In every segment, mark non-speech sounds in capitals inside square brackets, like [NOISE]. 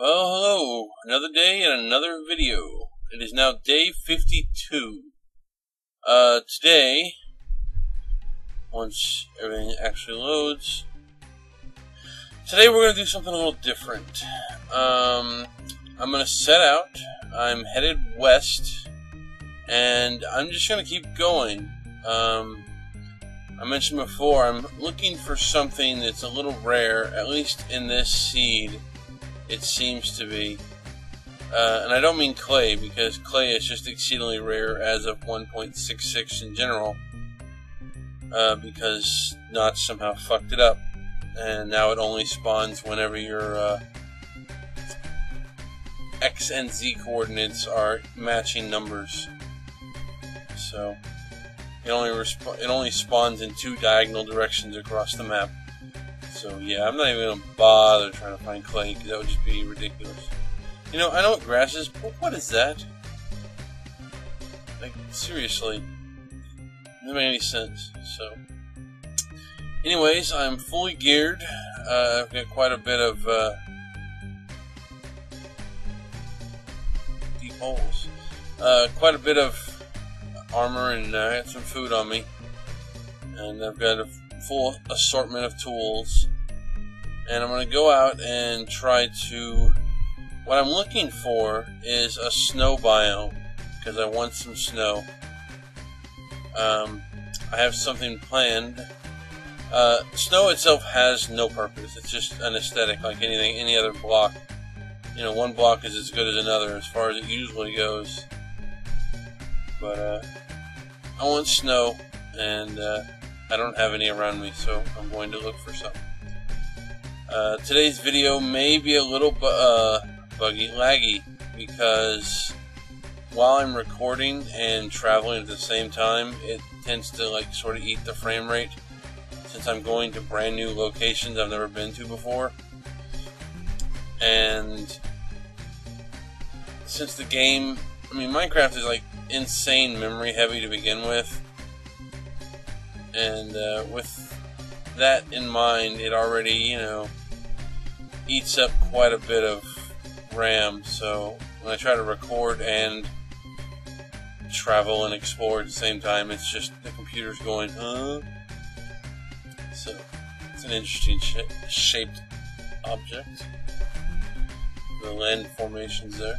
Well, hello. Another day and another video. It is now day 52. Uh, today, once everything actually loads, today we're going to do something a little different. Um, I'm going to set out. I'm headed west, and I'm just going to keep going. Um, I mentioned before, I'm looking for something that's a little rare, at least in this seed it seems to be. Uh, and I don't mean clay, because clay is just exceedingly rare as of 1.66 in general, uh, because Notch somehow fucked it up, and now it only spawns whenever your uh, X and Z coordinates are matching numbers. So it only it only spawns in two diagonal directions across the map. So yeah, I'm not even gonna bother trying to find clay because that would just be ridiculous. You know, I know what grass is, but what is that? Like seriously, doesn't make any sense. So, anyways, I'm fully geared. Uh, I've got quite a bit of uh, deep holes. Uh, quite a bit of armor and I uh, some food on me, and I've got a full assortment of tools. And I'm going to go out and try to. What I'm looking for is a snow biome because I want some snow. Um, I have something planned. Uh, snow itself has no purpose. It's just an aesthetic, like anything, any other block. You know, one block is as good as another as far as it usually goes. But uh, I want snow, and uh, I don't have any around me, so I'm going to look for some. Uh, today's video may be a little bu uh, buggy, laggy, because while I'm recording and traveling at the same time, it tends to like sort of eat the frame rate since I'm going to brand new locations I've never been to before. And since the game, I mean, Minecraft is like insane memory heavy to begin with and uh, with that in mind, it already, you know, eats up quite a bit of RAM. So when I try to record and travel and explore at the same time, it's just the computer's going, huh? So it's an interesting sh shaped object. The land formations there.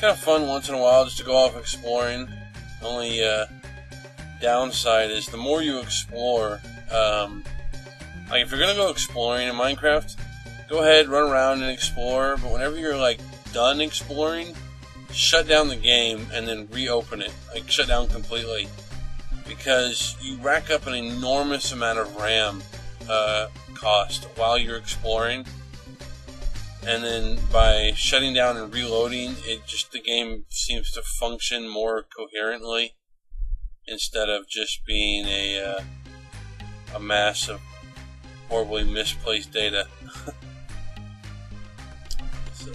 Kind of fun once in a while just to go off exploring. Only uh, downside is the more you explore, um, like if you're gonna go exploring in Minecraft, go ahead, run around and explore. But whenever you're like done exploring, shut down the game and then reopen it. Like shut down completely, because you rack up an enormous amount of RAM uh, cost while you're exploring and then by shutting down and reloading, it just the game seems to function more coherently instead of just being a uh, a mass of horribly misplaced data. [LAUGHS] so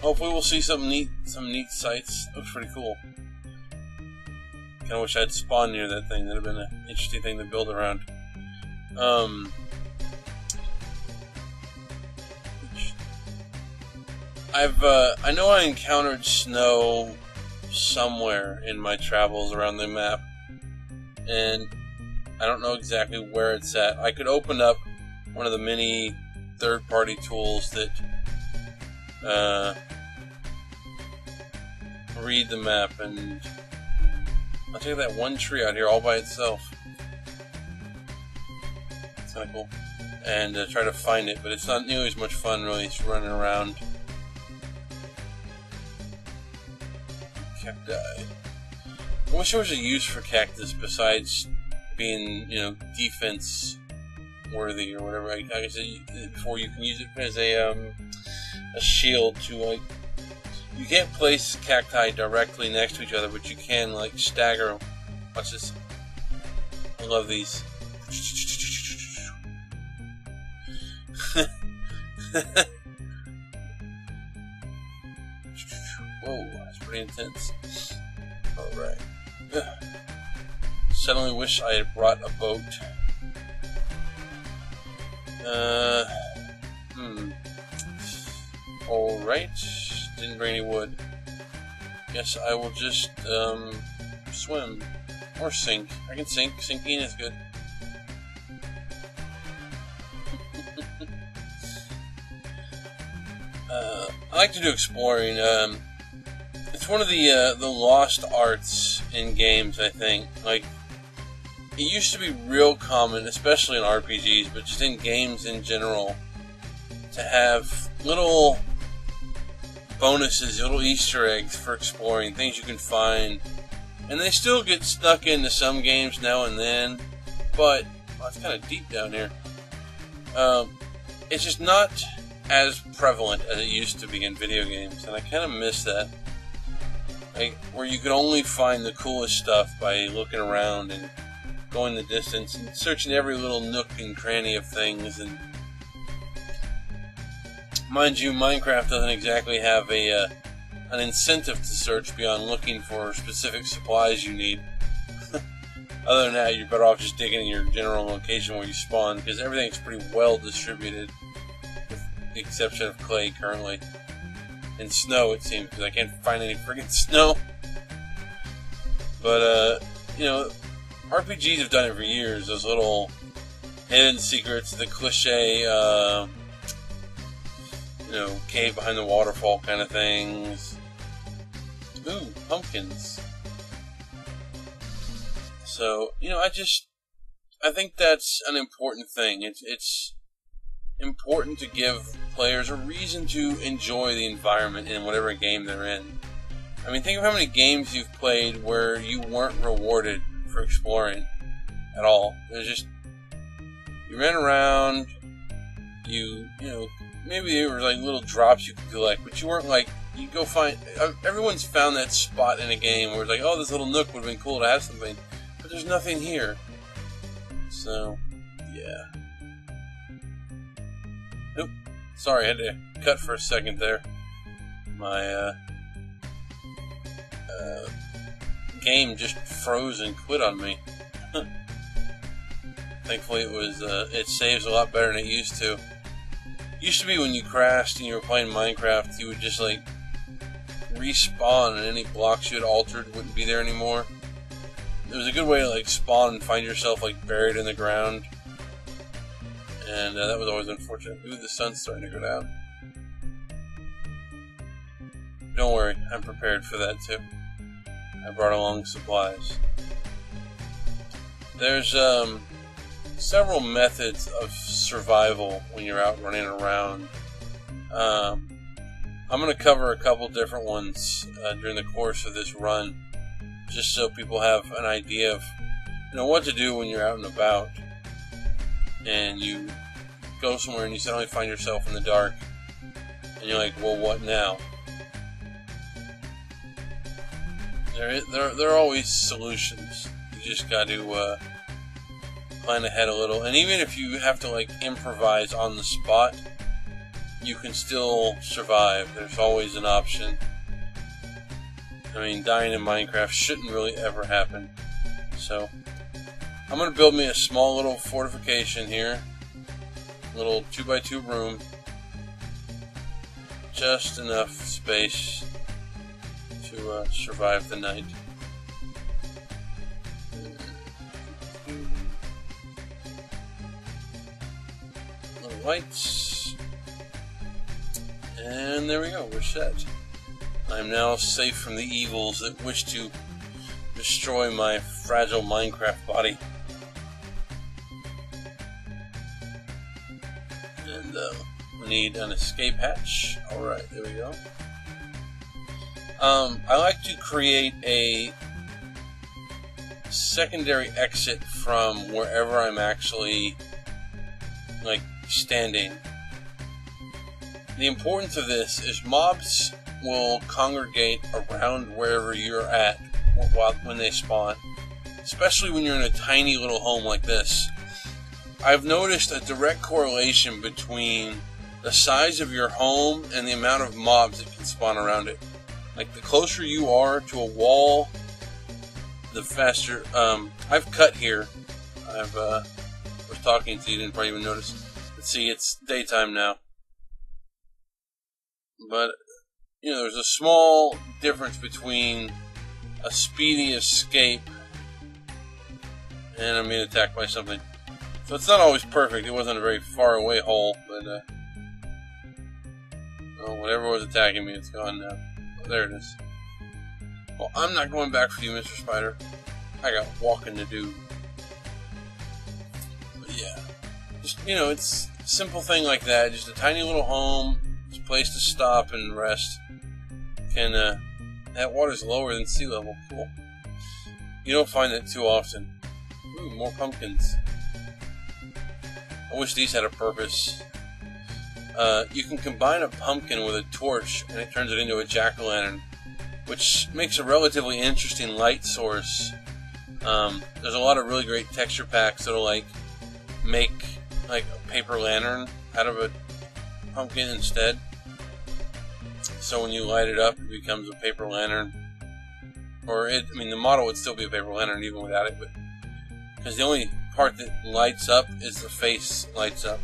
hopefully we'll see some neat some neat sights. Looks pretty cool. Kind of wish I'd spawned near that thing. That'd have been an interesting thing to build around. Um, I've uh, I know I encountered snow somewhere in my travels around the map, and I don't know exactly where it's at. I could open up one of the many third-party tools that uh, read the map, and I'll take that one tree out here all by itself. It's kind of cool, and uh, try to find it, but it's not nearly as much fun really just running around. Cacti. I wish there was a use for cactus besides being, you know, defense worthy or whatever. I, I said before, you can use it as a um, a shield to like. You can't place cacti directly next to each other, but you can like stagger them. Watch this. I love these. [LAUGHS] Whoa, that's pretty intense. Alright. Suddenly wish I had brought a boat. Uh, hmm. Alright. Didn't bring any wood. Guess I will just, um, swim. Or sink. I can sink. Sinking is good. [LAUGHS] uh, I like to do exploring. Um, it's one of the uh, the lost arts in games. I think. Like it used to be real common, especially in RPGs, but just in games in general, to have little bonuses, little Easter eggs for exploring, things you can find. And they still get stuck into some games now and then, but well, it's kind of deep down here. Um, it's just not as prevalent as it used to be in video games, and I kind of miss that. Like, where you could only find the coolest stuff by looking around and going the distance and searching every little nook and cranny of things. And mind you, Minecraft doesn't exactly have a uh, an incentive to search beyond looking for specific supplies you need. [LAUGHS] Other than that, you're better off just digging in your general location where you spawn because everything's pretty well distributed, with the exception of clay currently. And snow, it seems, because I can't find any friggin' snow. But, uh, you know, RPGs have done it for years. Those little hidden secrets, the cliche, uh, you know, cave behind the waterfall kind of things. Ooh, pumpkins. So, you know, I just, I think that's an important thing. It's, it's important to give players a reason to enjoy the environment in whatever game they're in. I mean, think of how many games you've played where you weren't rewarded for exploring at all. It was just you ran around, you you know maybe there were like little drops you could collect, but you weren't like you go find. Everyone's found that spot in a game where it's like, oh, this little nook would have been cool to have something, but there's nothing here. So, yeah. Nope. Sorry, I had to cut for a second there. My uh, uh game just froze and quit on me. [LAUGHS] Thankfully, it was uh, it saves a lot better than it used to. Used to be when you crashed and you were playing Minecraft, you would just like respawn, and any blocks you had altered wouldn't be there anymore. It was a good way to like spawn and find yourself like buried in the ground, and uh, that was always unfortunate. Ooh, the sun's starting to go down. Don't worry, I'm prepared for that too. I brought along supplies. There's um, several methods of survival when you're out running around. Um, I'm going to cover a couple different ones uh, during the course of this run, just so people have an idea of you know what to do when you're out and about, and you go somewhere and you suddenly find yourself in the dark, and you're like, well, what now? There, there, there are always solutions. You just got to uh, plan ahead a little. And even if you have to like improvise on the spot, you can still survive. There's always an option. I mean, dying in Minecraft shouldn't really ever happen. So, I'm going to build me a small little fortification here. Little 2x2 room. Just enough space to uh, survive the night. Little lights. And there we go, we're set. I'm now safe from the evils that wish to destroy my fragile Minecraft body. Need an escape hatch. Alright, there we go. Um, I like to create a secondary exit from wherever I'm actually like standing. The importance of this is mobs will congregate around wherever you're at when they spawn, especially when you're in a tiny little home like this. I've noticed a direct correlation between the size of your home and the amount of mobs that can spawn around it. Like the closer you are to a wall, the faster. Um, I've cut here. I've uh, was talking to you, didn't probably even notice. see, it's daytime now. But, you know, there's a small difference between a speedy escape and I'm being attacked by something. So it's not always perfect. It wasn't a very far away hole, but, uh, well, whatever was attacking me, it's gone now. Oh, there it is. Well, I'm not going back for you, Mr. Spider. I got walking to do. But yeah. Just, you know, it's a simple thing like that. Just a tiny little home, just a place to stop and rest. Can, uh, that water's lower than sea level. Cool. You don't find that too often. Ooh, more pumpkins. I wish these had a purpose. Uh, you can combine a pumpkin with a torch and it turns it into a jack-o'-lantern, which makes a relatively interesting light source. Um, there's a lot of really great texture packs that'll like make like a paper lantern out of a pumpkin instead. So when you light it up, it becomes a paper lantern. Or it, I mean, the model would still be a paper lantern even without it, but because the only part that lights up is the face lights up,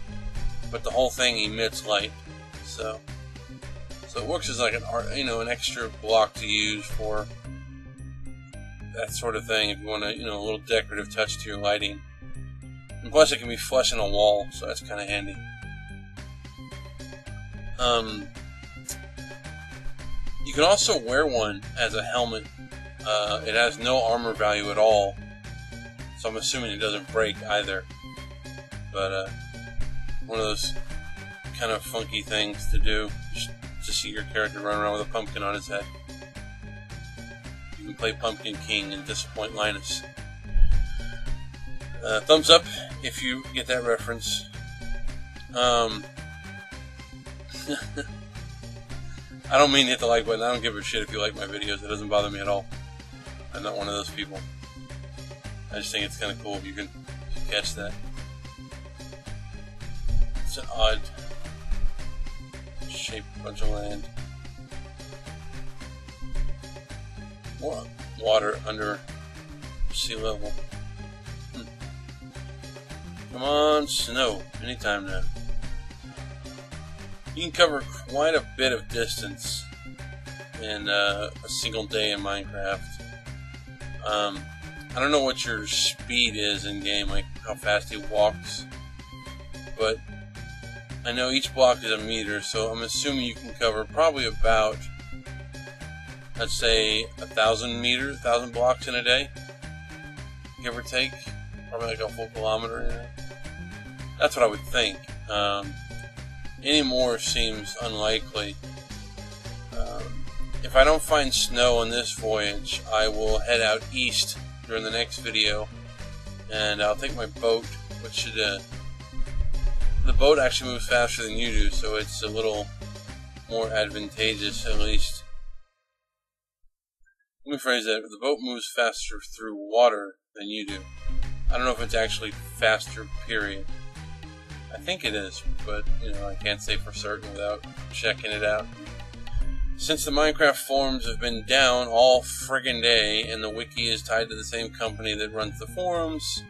but the whole thing emits light. So, so it works as like an art, you know, an extra block to use for that sort of thing. If you want to, you know, a little decorative touch to your lighting. And plus, it can be flush in a wall, so that's kind of handy. Um, you can also wear one as a helmet. Uh, it has no armor value at all, so I'm assuming it doesn't break either. But uh, one of those kind of funky things to do, just to see your character run around with a pumpkin on his head. You can play Pumpkin King and disappoint Linus. Uh, thumbs up if you get that reference. Um, [LAUGHS] I don't mean hit the like button. I don't give a shit if you like my videos. It doesn't bother me at all. I'm not one of those people. I just think it's kind of cool if you can catch that. It's an odd shaped bunch of land. More Water under sea level. Hmm. Come on, snow. Anytime now. You can cover quite a bit of distance in uh, a single day in Minecraft. Um, I don't know what your speed is in game, like how fast he walks, but I know each block is a meter, so I'm assuming you can cover probably about, let's say, a thousand meters, a thousand blocks in a day, give or take, probably like a full kilometer. That's what I would think. Um, any more seems unlikely. Um, if I don't find snow on this voyage, I will head out east during the next video, and I'll take my boat, which should, uh, the boat actually moves faster than you do, so it's a little more advantageous, at least. Let me phrase that, the boat moves faster through water than you do. I don't know if it's actually faster, period. I think it is, but, you know, I can't say for certain without checking it out. Since the Minecraft forums have been down all friggin' day, and the wiki is tied to the same company that runs the forums,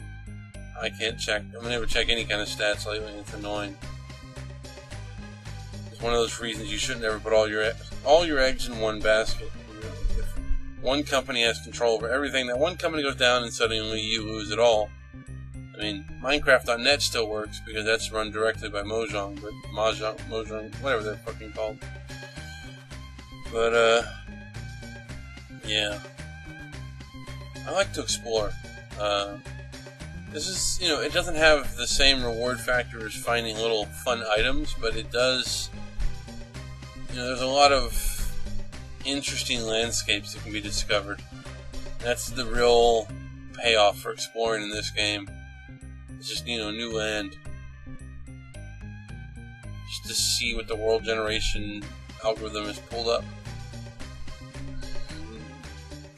I can't check. I'm never check any kind of stats lately. It's annoying. It's one of those reasons you shouldn't ever put all your all your eggs in one basket. If one company has control over everything, that one company goes down, and suddenly you lose it all. I mean, Minecraft.net still works because that's run directly by Mojang, but Mojang, Mojang, whatever they're fucking called. But, uh, yeah. I like to explore. Uh, this is, you know, it doesn't have the same reward factor as finding little fun items, but it does, you know, there's a lot of interesting landscapes that can be discovered. that's the real payoff for exploring in this game. It's just, you know, new land. Just to see what the world generation algorithm has pulled up.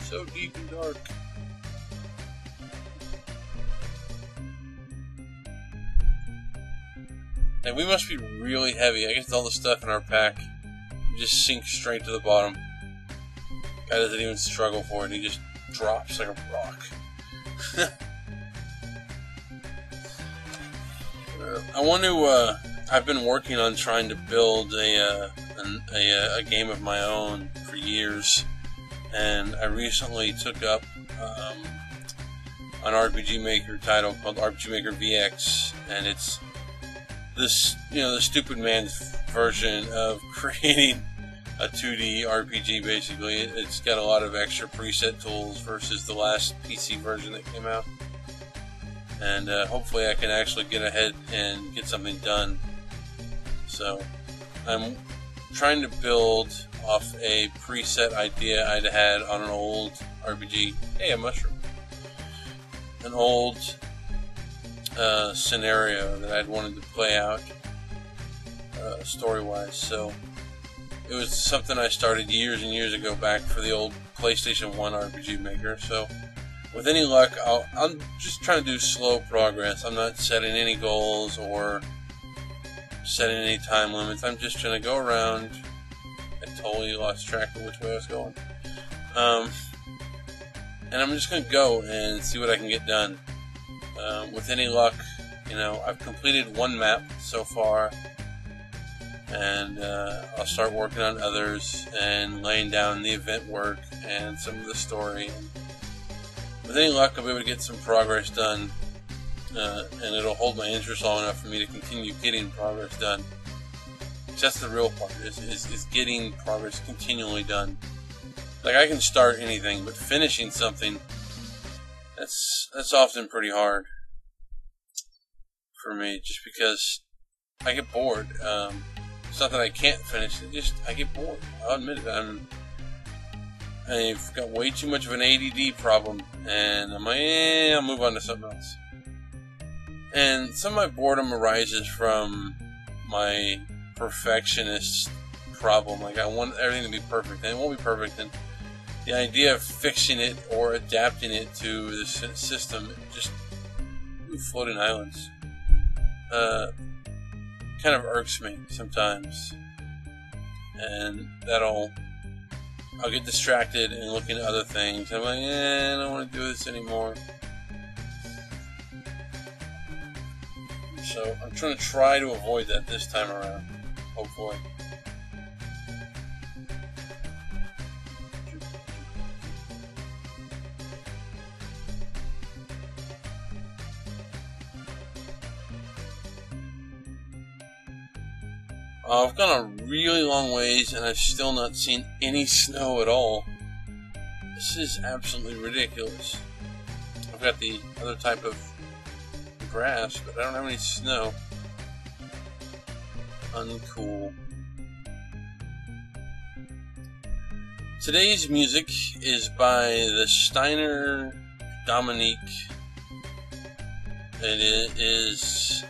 So deep and dark. And we must be really heavy. I guess all the stuff in our pack just sinks straight to the bottom. Guy doesn't even struggle for it. He just drops like a rock. [LAUGHS] I want to. Uh, I've been working on trying to build a, uh, an, a, a game of my own for years, and I recently took up um, an RPG Maker title called RPG Maker VX, and it's this you know the stupid man's version of [LAUGHS] creating a 2D RPG. Basically, it's got a lot of extra preset tools versus the last PC version that came out, and uh, hopefully I can actually get ahead and get something done. So I'm trying to build off a preset idea I'd had on an old RPG. Hey, a mushroom. An old uh, scenario that I'd wanted to play out uh, story wise. So it was something I started years and years ago back for the old PlayStation 1 RPG Maker. So with any luck, i am just trying to do slow progress. I'm not setting any goals or setting any time limits. I'm just trying to go around. I totally lost track of which way I was going. Um, and I'm just going to go and see what I can get done. Um, with any luck, you know, I've completed one map so far, and uh, I'll start working on others and laying down the event work and some of the story. With any luck, I'll be able to get some progress done, uh, and it'll hold my interest long enough for me to continue getting progress done. That's the real part is, is, is getting progress continually done. Like I can start anything, but finishing something that's that's often pretty hard for me, just because I get bored. Um, it's not that I can't finish it; just I get bored. I'll admit it. I'm I've got way too much of an ADD problem, and I'm like, eh, I'll move on to something else. And some of my boredom arises from my perfectionist problem. Like I want everything to be perfect, and it won't be perfect, and the idea of fixing it or adapting it to the system just floating islands uh, kind of irks me sometimes. And that'll I'll get distracted and look into other things. I'm like eh, I don't want to do this anymore. So I'm trying to try to avoid that this time around hopefully Uh, I've gone a really long ways and I've still not seen any snow at all. This is absolutely ridiculous. I've got the other type of grass, but I don't have any snow. Uncool. Today's music is by the Steinier Dominique. And it is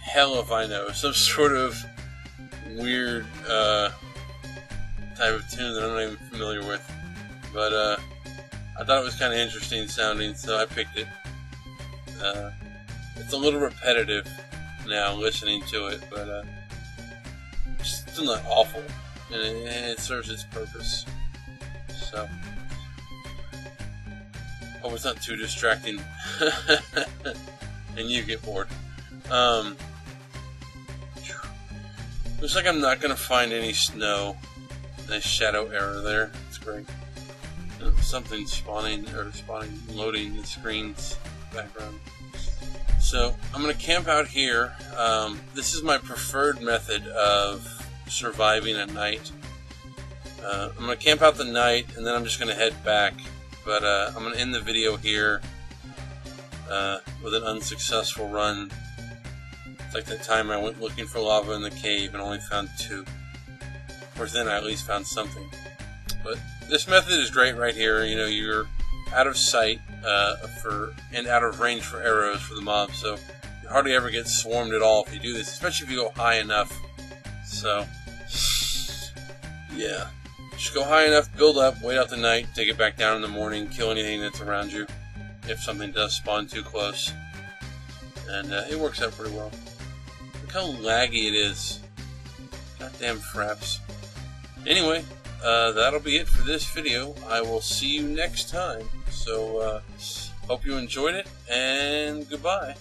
hell if I know, some [LAUGHS] sort of weird uh, type of tune that I'm not even familiar with. But uh, I thought it was kind of interesting sounding, so I picked it. Uh, it's a little repetitive now listening to it, but uh, it's still not awful, and it, it serves its purpose. So, hope it's not too distracting, [LAUGHS] and you get bored. Um, Looks like I'm not going to find any snow. Nice shadow error there. It's great. Uh, something spawning or spawning, loading the screen's background. So I'm going to camp out here. Um, this is my preferred method of surviving a night. Uh, I'm going to camp out the night and then I'm just going to head back. But uh, I'm going to end the video here uh, with an unsuccessful run like the time I went looking for lava in the cave and only found two. Course, then I at least found something. But this method is great right here. You know, you're out of sight uh, for and out of range for arrows for the mobs, so you hardly ever get swarmed at all if you do this, especially if you go high enough. So, yeah. Just go high enough, build up, wait out the night, take it back down in the morning, kill anything that's around you if something does spawn too close. And uh, it works out pretty well. How laggy it is. Goddamn fraps. Anyway, uh, that'll be it for this video. I will see you next time. So, uh, hope you enjoyed it, and goodbye.